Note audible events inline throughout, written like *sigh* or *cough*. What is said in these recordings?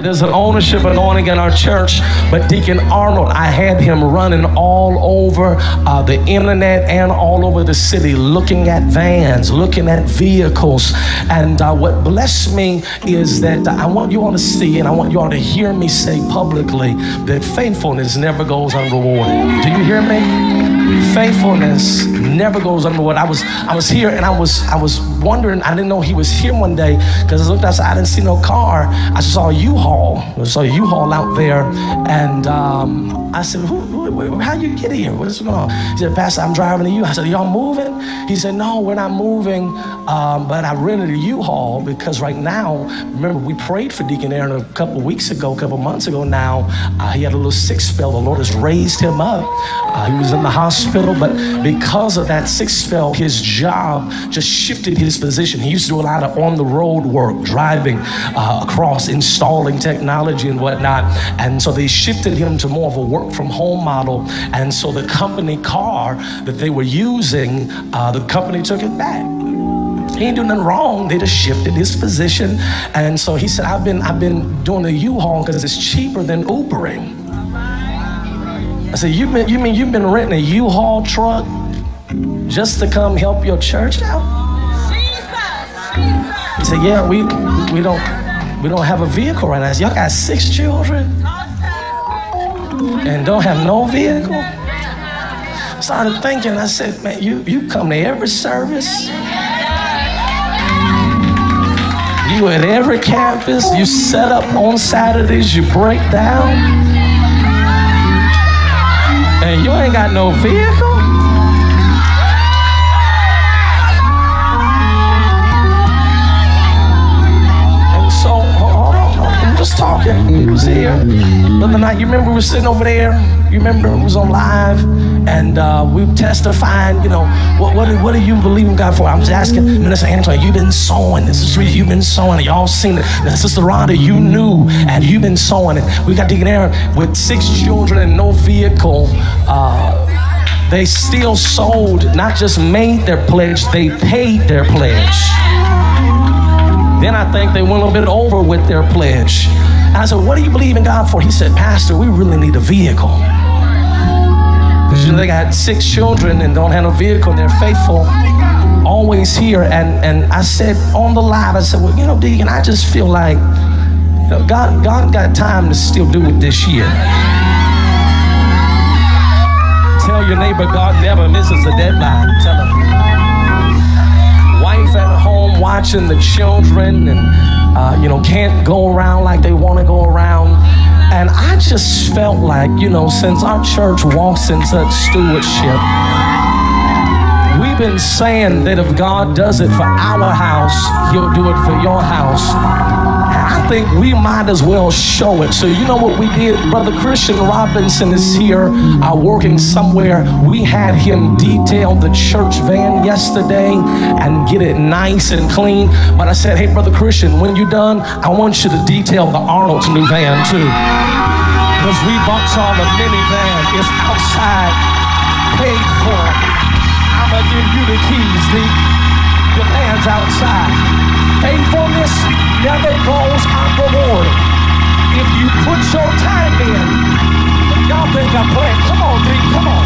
There's an ownership anointing in our church, but Deacon Arnold, I had him running all over uh, the internet and all over the city, looking at vans, looking at vehicles. And uh, what blessed me is that I want you all to see, and I want you all to hear me say publicly that faithfulness never goes unrewarded. Do you hear me? Faithfulness never goes unrewarded. I was I was here and I was I was wondering. I didn't know he was here one day because I looked outside. I didn't see no car. I saw a U-Haul. I saw a U-Haul out there, and um, I said, who, "How you get here? What's going on?" He said, "Pastor, I'm driving to you." I said, "Y'all moving?" He said, "No, we're not moving, um, but I rented a U-Haul because right now, remember we prayed for Deacon Aaron a couple weeks ago, a couple months ago. Now uh, he had a little sick spell. The Lord has raised him up. Uh, he was in the hospital, but because of that sick spell, his job just shifted his position. He used to do a lot of on the road work, driving uh, across, installing technology and whatnot. And so they shifted him to more of a work from home model. And so the company car that they were using, uh, the company took it back. He ain't doing nothing wrong. They just shifted his position. And so he said, I've been, I've been doing the U-Haul because it's cheaper than Ubering. I said, you, been, you mean you've been renting a U-Haul truck just to come help your church out? He said, yeah, we, we don't we don't have a vehicle right now. Said, Y'all got six children and don't have no vehicle? Started thinking, I said, man, you, you come to every service. You at every campus, you set up on Saturdays, you break down, and you ain't got no vehicle? Just. He was here the other night. You remember we were sitting over there? You remember it was on live, and uh, we testifying. You know, what what what do you believe in God for? I'm just asking Minister Angela. You've been sowing. This is really you've been sowing. Y'all seen it. Sister Rhonda, you knew, and you've been sowing it. We got Deacon Aaron with six children and no vehicle. Uh, they still sold, not just made their pledge, they paid their pledge. Then I think they went a little bit over with their pledge. I said, What do you believe in God for? He said, Pastor, we really need a vehicle. Because you know, they got six children and don't have a vehicle and they're faithful, always here. And, and I said on the live, I said, Well, you know, Deacon, I just feel like you know, God, God got time to still do it this year. Tell your neighbor, God never misses a deadline. Tell him wife at home watching the children and uh, you know can't go around like they want to go around. And i just felt like you know since our church walks in such stewardship we've been saying that if god does it for our house he'll do it for your house I think we might as well show it. So, you know what we did? Brother Christian Robinson is here uh, working somewhere. We had him detail the church van yesterday and get it nice and clean. But I said, hey, Brother Christian, when you're done, I want you to detail the Arnold's new van too. Because we bought y'all a minivan. It's outside, paid for. I'm going to give you the keys, D. The van's outside. Faithfulness never goes unrewarded. If you put your time in, y'all think I'm playing. Come on, D, come on.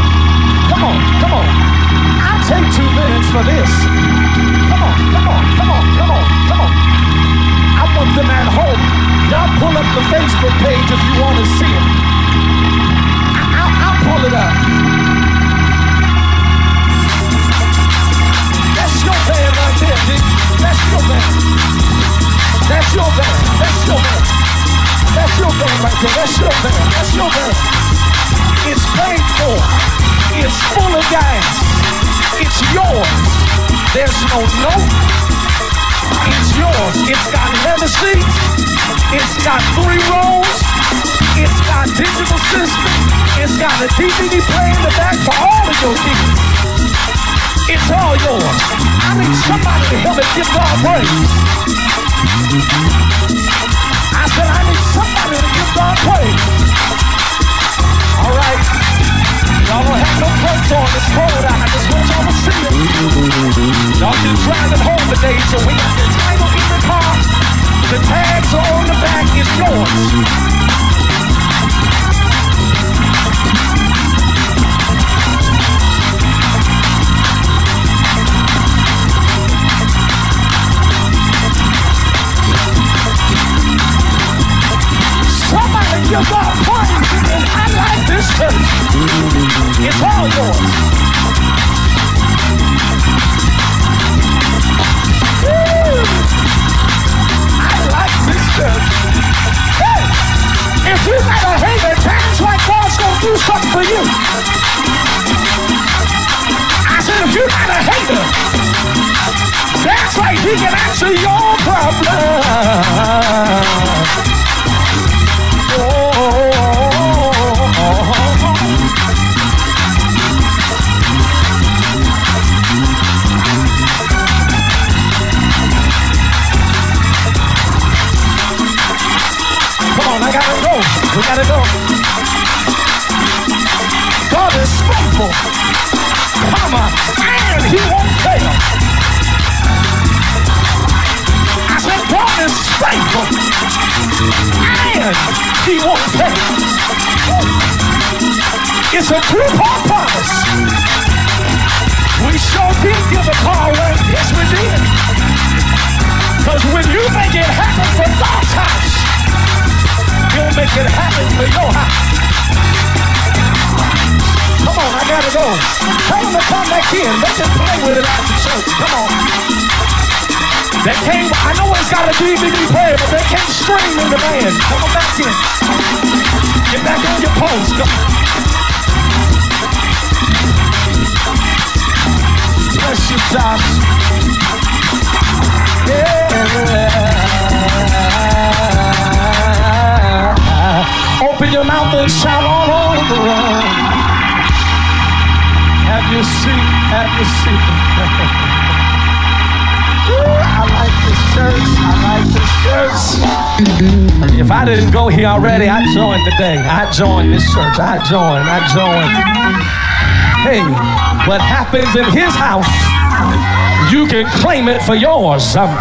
Come on, come on. I'll take two minutes for this. Come on, come on, come on, come on, come on. I want them at home. Y'all pull up the Facebook page if you want to see it. There. That's your van. That's your van. It's paid for. It's full of gas. It's yours. There's no note. It's yours. It's got leather seats. It's got three rows. It's got digital system. It's got a DVD player in the back for all of your needs. It's all yours. I need somebody to help me give God praise. On. Cold out. I just want y'all to see it. Y'all been driving home today, so we got the title in the car. The tags are on the back. It's yours. It's all yours. Woo! I like this church. Hey, if you got a hater, times like God's gonna do something for you. I said, if you got a hater, that's like he can answer your problem. Is. Come on, and He won't fail. I said, God is faithful, and He won't fail. It's a two-part promise. We sure did give a when, yes, we did. Because when you make it happen for God's house, you'll make it happen for your house. Come on, gotta go. Tell them to come back in. They can play with it after church. Come on. They can't, I know it's got a DVD player, but they can't stream in the band. Come on back in. Get back on your post. Come. Bless you, Josh. Yeah. Open your mouth and shout all over the room. Your seat, have your seat. *laughs* I like this church. I like this church. If I didn't go here already, I'd join today. I'd join this church. I'd join. I'd join. Hey, what happens in his house, you can claim it for yours. Um,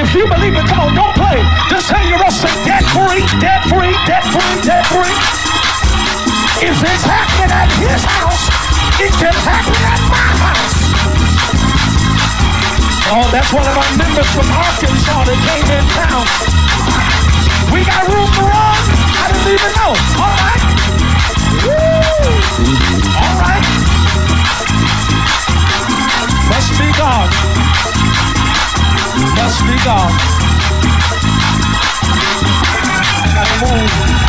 if you believe it, come on, don't play. Just tell your roast debt free, debt free, debt free, debt free. If it's happening at his house, it can happen at my house. Oh, that's one of our members from Arkansas that came in town. We got room to run. I didn't even know. All right. Woo. All right. Must be God. Must be God. I gotta move.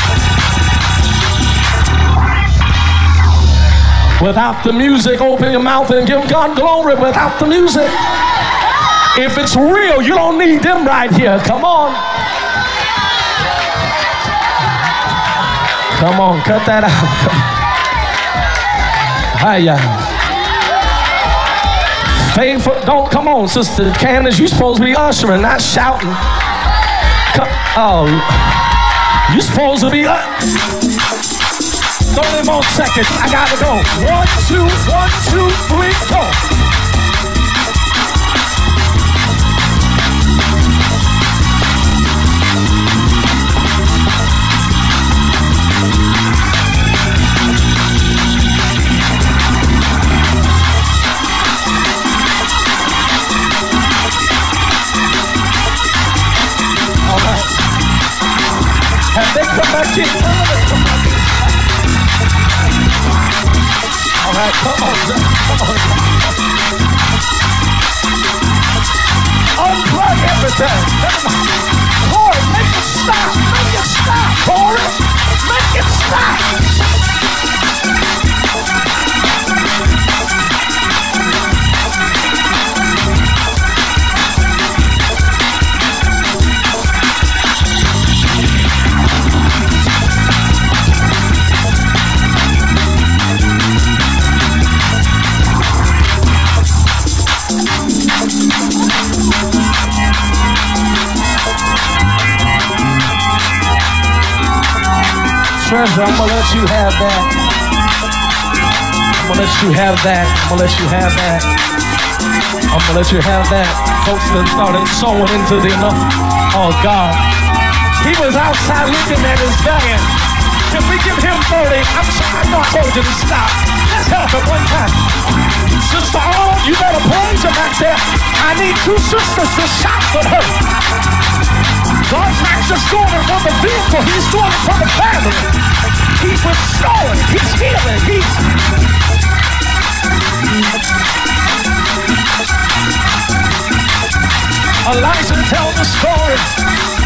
Without the music, open your mouth and give God glory without the music. If it's real, you don't need them right here. Come on. Come on, cut that out. *laughs* Hiya. Faithful, don't come on, Sister Candace. You supposed to be ushering, not shouting. Come, oh, you supposed to be. Uh, 30 more seconds. I gotta go. One, two, one, two, three, go. Unplug everything. Make it stop. Make it stop, Corey. Make it stop. Treasure, I'm gonna let you have that. I'm gonna let you have that. I'm gonna let you have that. I'm gonna let you have that. Folks that started sowing into the enough. Oh God. He was outside looking at his van. Can we give him 30? I'm sorry, I know I told you to stop. Let's help him one time. Sister you better praise him back there. I need two sisters to shout for her. God's not just doing it for the vehicle, He's doing it for the family. He's restoring, He's healing, He's. Elijah tell the story